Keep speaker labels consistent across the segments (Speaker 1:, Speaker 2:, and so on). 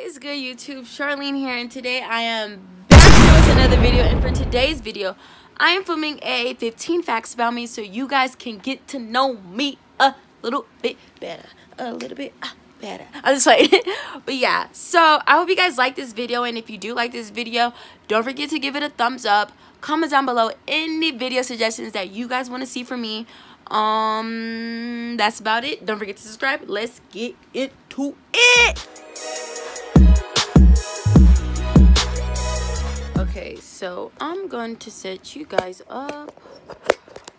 Speaker 1: is good YouTube? Charlene here and today I am back with another video and for today's video I am filming a 15 facts about me so you guys can get to know me a little bit better. A little bit uh, better. I'm just like, but yeah. So I hope you guys like this video and if you do like this video, don't forget to give it a thumbs up. Comment down below any video suggestions that you guys want to see from me. Um, that's about it. Don't forget to subscribe. Let's get into it. Okay, so I'm going to set you guys up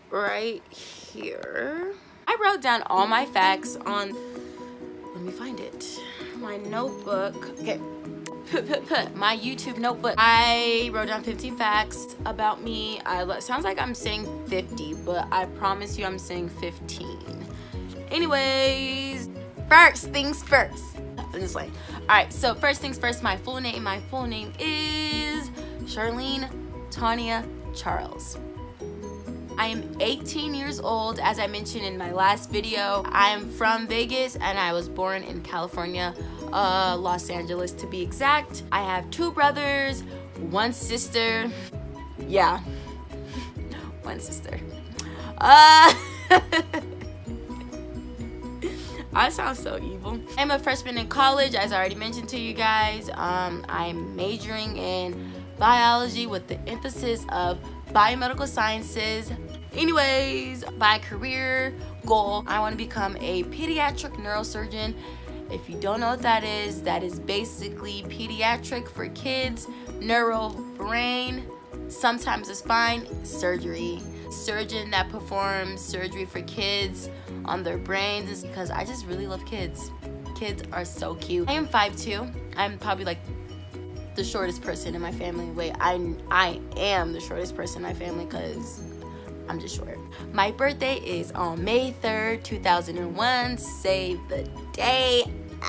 Speaker 1: right here. I wrote down all my facts on, let me find it, my notebook. Okay, put, put, put, my YouTube notebook. I wrote down 15 facts about me. I Sounds like I'm saying 50, but I promise you I'm saying 15. Anyways, first things first. Just like, all right, so first things first, my full name. My full name is Charlene Tanya Charles. I am 18 years old, as I mentioned in my last video. I am from Vegas and I was born in California, uh, Los Angeles to be exact. I have two brothers, one sister. Yeah, one sister. Uh, I sound so evil. I'm a freshman in college, as I already mentioned to you guys. Um, I'm majoring in biology with the emphasis of biomedical sciences. Anyways, my career goal, I want to become a pediatric neurosurgeon. If you don't know what that is, that is basically pediatric for kids, neuro, brain, sometimes a spine, surgery. Surgeon that performs surgery for kids on their brains because I just really love kids. Kids are so cute. I am 5'2". I'm probably like the shortest person in my family. Wait, I, I am the shortest person in my family because I'm just short. My birthday is on May 3rd, 2001. Save the day.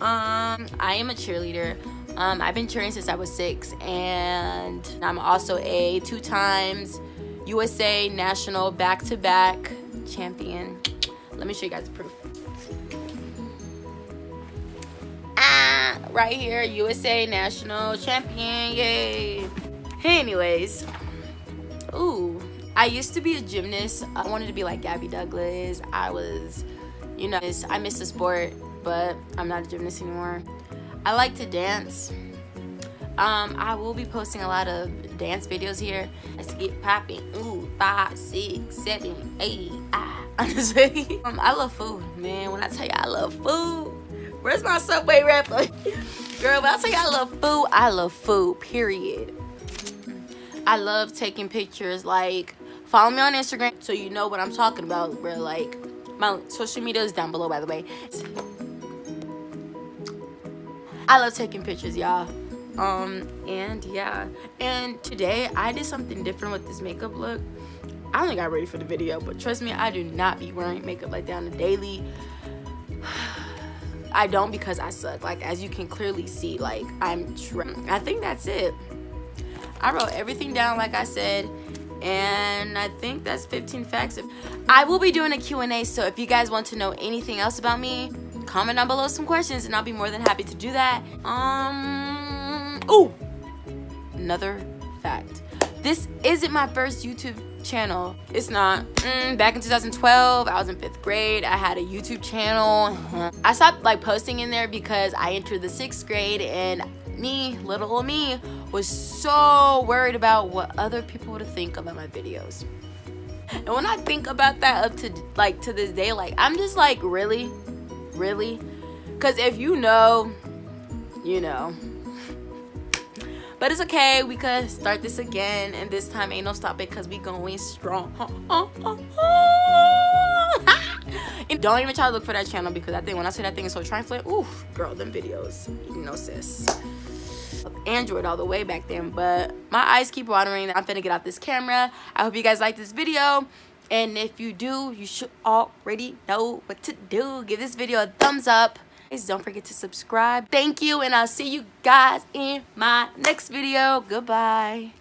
Speaker 1: um, I am a cheerleader. Um, I've been cheering since I was six, and I'm also a two times USA national back-to-back champion. Let me show you guys the proof. Ah, right here usa national champion yay anyways ooh i used to be a gymnast i wanted to be like gabby douglas i was you know i miss the sport but i'm not a gymnast anymore i like to dance um i will be posting a lot of dance videos here let's get popping ooh five six seven eight ah honestly um, i love food man when i tell you i love food Where's my Subway wrapper? Girl, but I tell you I love food. I love food, period. I love taking pictures. Like, follow me on Instagram so you know what I'm talking about. Where like, my social media is down below, by the way. I love taking pictures, y'all. Um, and yeah. And today, I did something different with this makeup look. I only got ready for the video, but trust me, I do not be wearing makeup like that on a daily. I don't because I suck. Like, as you can clearly see, like, I'm. I think that's it. I wrote everything down, like I said, and I think that's 15 facts. I will be doing a Q&A, so if you guys want to know anything else about me, comment down below some questions, and I'll be more than happy to do that. Um, ooh, another fact. This isn't my first YouTube channel. It's not. Mm, back in 2012, I was in fifth grade. I had a YouTube channel. I stopped like posting in there because I entered the sixth grade and me, little old me, was so worried about what other people would think about my videos. And when I think about that up to like to this day, like I'm just like, really? Really? Because if you know, you know. But it's okay. We could start this again. And this time ain't no stopping because we going strong. and don't even try to look for that channel because I think when I say that thing is so trifling, ooh, girl, them videos. You know, sis. Android all the way back then. But my eyes keep watering. I'm finna get out this camera. I hope you guys like this video. And if you do, you should already know what to do. Give this video a thumbs up. Please don't forget to subscribe. Thank you, and I'll see you guys in my next video. Goodbye.